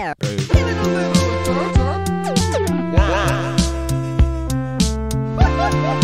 hair. Hey.